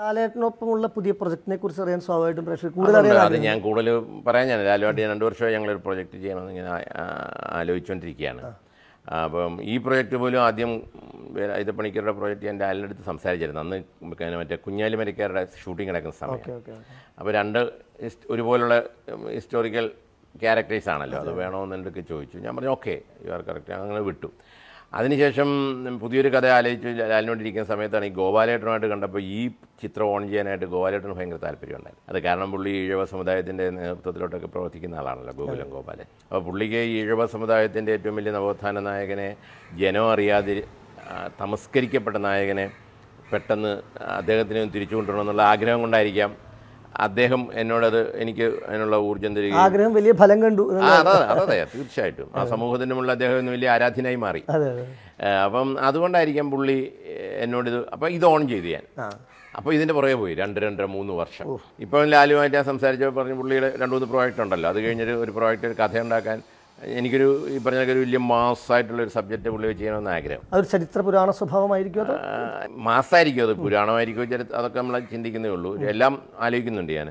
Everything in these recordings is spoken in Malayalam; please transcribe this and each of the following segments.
ലാലേട്ടനൊപ്പമുള്ള പുതിയ പ്രൊജക്ടിനെ കുറിച്ച് അറിയാൻ സ്വാഭാവികമായിട്ടും പ്രേക്ഷകർ കൂടുതൽ അത് ഞാൻ കൂടുതൽ പറയാൻ ഞാൻ ലാലുവാട്ടി രണ്ട് വർഷമായി ഞങ്ങളൊരു പ്രൊജക്റ്റ് ചെയ്യണമെന്ന് ഇങ്ങനെ ആലോചിച്ചുകൊണ്ടിരിക്കുകയാണ് അപ്പം ഈ പ്രൊജക്റ്റ് പോലും ആദ്യം ഇത് പണിക്കരുടെ പ്രൊജക്റ്റ് ഞാൻ ലാലിന്റെ അടുത്ത് സംസാരിച്ചിരുന്നു അന്ന് മറ്റേ കുഞ്ഞാലി മരിക്കാരുടെ ഷൂട്ടിംഗ് നടക്കുന്ന സമയം. അപ്പോൾ രണ്ട് ഒരുപോലുള്ള ഹിസ്റ്റോറിക്കൽ ക്യാരക്ടേഴ്സ് ആണല്ലോ. അത് വേണമെന്നെന്തൊക്കെ ചോദിച്ചു. ഞാൻ പറഞ്ഞു ഓക്കെ യു ആർ കറക്റ്റ് അങ്ങനെ വിട്ടു. അതിനുശേഷം പുതിയൊരു കഥ ആലോചിച്ച് ലാലിനോണ്ടിരിക്കുന്ന സമയത്താണ് ഈ ഗോപാലേട്ടനുമായിട്ട് കണ്ടപ്പോൾ ഈ ചിത്രം ഓൺ ചെയ്യാനായിട്ട് ഗോപാലേട്ടന് ഭയങ്കര താല്പര്യമുണ്ടായിരുന്നു അത് കാരണം പുള്ളി ഈഴവ സമുദായത്തിന്റെ നേതൃത്വത്തിലോട്ടൊക്കെ പ്രവർത്തിക്കുന്ന ആളാണല്ലോ ഗോകുലം ഗോപാലൻ. അപ്പോൾ പുള്ളിക്ക് ഈ ഈഴവ സമുദായത്തിന്റെ ഏറ്റവും വലിയ നവോത്ഥാന നായകനെ ജനം അറിയാതെ തമസ്കരിക്കപ്പെട്ട നായകനെ പെട്ടെന്ന് അദ്ദേഹത്തിന് തിരിച്ചു കൊണ്ടുവരണമെന്നുള്ള ആഗ്രഹം കൊണ്ടായിരിക്കാം അദ്ദേഹം എന്നോടത് എനിക്ക് അതിനുള്ള ഊർജം തരികയും ആഗ്രഹം വലിയ ഫലം കണ്ടു അതെ അതെ തീർച്ചയായിട്ടും. ആ സമൂഹത്തിന്റെ മുകളിൽ അദ്ദേഹം ഇന്ന് വലിയ ആരാധ്യനായി മാറി. അപ്പം അതുകൊണ്ടായിരിക്കാം പുള്ളി എന്നോട് എന്നോടിത് അപ്പം ഇത് ഓൺ ചെയ്ത് ഞാൻ. അപ്പോൾ ഇതിന്റെ പുറകെ പോയി രണ്ട് രണ്ടര മൂന്ന് വർഷം. ഇപ്പം ലാലുമായിട്ട് ഞാൻ സംസാരിച്ചപ്പോൾ പറഞ്ഞു പുള്ളിയുടെ രണ്ട് മൂന്ന് പ്രോജക്റ്റ് ഉണ്ടല്ലോ. അത് കഴിഞ്ഞൊരു ഒരു പ്രോജക്റ്റ് ഒരു കഥ ഉണ്ടാക്കാൻ എനിക്കൊരു ഈ പറഞ്ഞ ഒരു വലിയ മാസ്സായിട്ടുള്ള ഒരു സബ്ജക്റ്റ് പുള്ളി വെച്ച് ചെയ്യണമെന്ന് ആഗ്രഹം. അതൊരു ചരിത്ര പുരാണ സ്വഭാവമായിരിക്കും അത്? മാസ്സായിരിക്കും അത്. പുരാണമായിരിക്കും ചരിത്ര അതൊക്കെ നമ്മൾ ചിന്തിക്കുന്നേ ഉള്ളൂ. എല്ലാം ആലോചിക്കുന്നുണ്ട് ഞാൻ.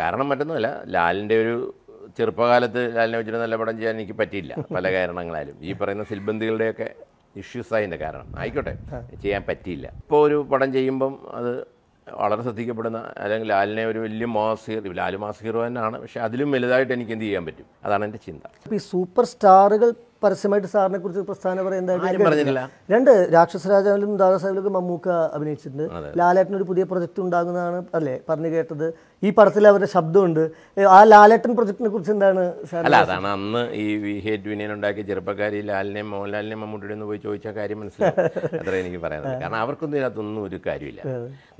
കാരണം മറ്റൊന്നുമല്ല ലാലിന്റെ ഒരു ചെറുപ്പകാലത്ത് ലാലിനെ വെച്ചിട്ട് നല്ല പടം ചെയ്യാൻ എനിക്ക് പറ്റിയില്ല പല കാരണങ്ങളാലും. ഈ പറയുന്ന സിൽബന്ധികളുടെയൊക്കെ ഇഷ്യൂസ് അതിന്റെ കാരണം. ആയിക്കോട്ടെ ചെയ്യാൻ പറ്റിയില്ല. ഇപ്പോൾ ഒരു പടം ചെയ്യുമ്പം അത് വളരെ ശ്രദ്ധിക്കപ്പെടുന്ന അല്ലെങ്കിൽ ലാലിനെ ഒരു വലിയ mass hero Lal mass hero തന്നെയാണ്. പക്ഷേ അതിലും വലുതായിട്ട് എനിക്ക് എന്ത് ചെയ്യാൻ പറ്റും? അതാണ് എന്റെ ചിന്ത. ഈ സൂപ്പർ സ്റ്റാറുകൾ പരസ്യമായിട്ട് സാറിനെ കുറിച്ച് പ്രസ്ഥാനം പറയുന്നത് ആരും പറഞ്ഞിട്ടില്ല. രണ്ട് രാക്ഷസരാജാവിലും രാജാവിലും ദാദാസാഹിബിലും മമ്മൂക്ക അഭിനയിച്ചിട്ടുണ്ട്. ലാലേട്ടൻ ഒരു പുതിയ പ്രൊജക്ട് ഉണ്ടാകുന്നതാണ് അല്ലേ? പറഞ്ഞു കേട്ടത്. ഈ പടത്തിൽ അവരുടെ ശബ്ദമുണ്ട്. ആ ലാലേട്ടൻ പ്രൊജക്ടിനെ കുറിച്ച് എന്താണ് അല്ല അതാണ് അന്ന് ഈ വി ഹേറ്റ് വിനിയൻ ഉണ്ടാക്കിയ ചെറുപ്പക്കാരി ലാലിനെ മോഹൻലാലിനെ മമ്മൂട്ടിയുടെ ഒന്ന് പോയി ചോദിച്ച കാര്യം മനസ്സിലായി അത്ര എനിക്ക് പറയാനുള്ളത് കാരണം അവർക്കൊന്നും ഇതിനകത്തൊന്നും ഒരു കാര്യമില്ല.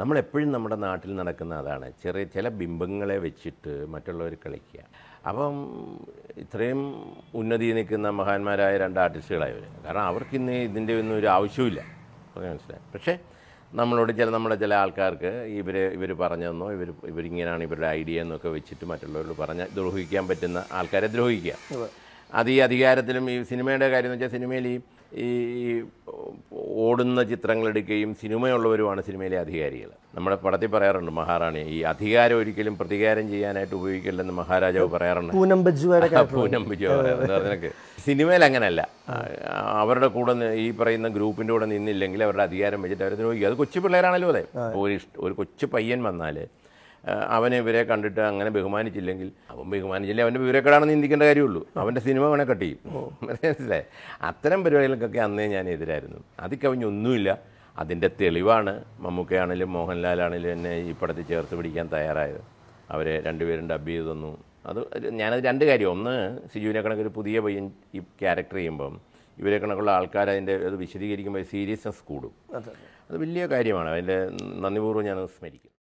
നമ്മൾ എപ്പോഴും നമ്മുടെ നാട്ടിൽ നടക്കുന്ന അതാണ്. ചെറിയ ചില ബിംബങ്ങളെ വെച്ചിട്ട് മറ്റുള്ളവർ കളിക്കുക. അപ്പം ഇത്രയും ഉന്നതി നിൽക്കുന്ന മഹാന്മാരായ രണ്ട് ആർട്ടിസ്റ്റുകളായി ആർട്ടിസ്റ്റുകളായവർ കാരണം അവർക്ക് ഇന്ന് ഇതിന്റെ ഒന്നും ഒരു ആവശ്യമില്ല പറഞ്ഞു മനസ്സിലായി. പക്ഷേ നമ്മളോട് ചില നമ്മുടെ ചില ആൾക്കാർക്ക് ഇവർ ഇവർ പറഞ്ഞതെന്നോ ഇവർ ഇവരിങ്ങനെയാണ് ഇവരുടെ ഐഡിയ എന്നൊക്കെ വെച്ചിട്ട് മറ്റുള്ളവരോട് പറഞ്ഞ ദ്രോഹിക്കാൻ പറ്റുന്ന ആൾക്കാരെ ദ്രോഹിക്കുക. അത് ഈ അധികാരത്തിലും ഈ സിനിമയുടെ കാര്യം എന്ന് വെച്ചാൽ സിനിമയിൽ ഈ ഈ ഓടുന്ന ചിത്രങ്ങൾ എടുക്കുകയും സിനിമയുള്ളവരുമാണ് സിനിമയിലെ അധികാരികൾ. നമ്മുടെ പടത്തിൽ പറയാറുണ്ട് മഹാറാണി ഈ അധികാരം ഒരിക്കലും പ്രതികാരം ചെയ്യാനായിട്ട് ഉപയോഗിക്കില്ലെന്ന് മഹാരാജാവ് പറയാറുണ്ട്. പൂനം അതിനൊക്കെ സിനിമയിൽ അങ്ങനെയല്ല. അവരുടെ കൂടെ ഈ പറയുന്ന ഗ്രൂപ്പിന്റെ കൂടെ നിന്നില്ലെങ്കിൽ അവരുടെ അധികാരം വെച്ചിട്ട് അവരെ ദ്രോഹിക്കും. അത് കൊച്ചു പിള്ളേരാണല്ലോ അതെ ഒരു ഒരു കൊച്ചു പയ്യൻ വന്നാൽ അവനെ ഇവരെ കണ്ടിട്ട് അങ്ങനെ ബഹുമാനിച്ചില്ലെങ്കിൽ അവൻ ബഹുമാനിച്ചില്ലെങ്കിൽ അവന്റെ വിവരക്കേടാണെന്ന് ചിന്തിക്കേണ്ട കാര്യമുള്ളൂ. അവന്റെ സിനിമ അവനെ കട്ട് ചെയ്യും. മനസ്സിലായി? അത്തരം പരിപാടികൾക്കൊക്കെ അന്നേ ഞാൻ എതിരായിരുന്നു. അത് കവിഞ്ഞൊന്നുമില്ല അതിന്റെ തെളിവാണ് മമ്മൂക്കയാണെങ്കിലും മോഹൻലാലാണെങ്കിലും എന്നെ ഈ പടത്തിൽ ചേർത്ത് പിടിക്കാൻ തയ്യാറായത്. അവരെ രണ്ടുപേരും ഡബ് ചെയ്ത് തന്നു. അത് ഞാനത് രണ്ട് കാര്യം. ഒന്ന് സിജുവിനെ ഒരു പുതിയ പയ്യൻ ഈ ക്യാരക്ടർ ചെയ്യുമ്പം ഇവരെ കണക്കുള്ള ആൾക്കാർ അതിന്റെ അത് വിശദീകരിക്കുമ്പോൾ സീരിയസ്നെസ് കൂടും. അത് വലിയ കാര്യമാണ്. അതിന്റെ നന്ദിപൂർവം ഞാൻ സ്മരിക്കും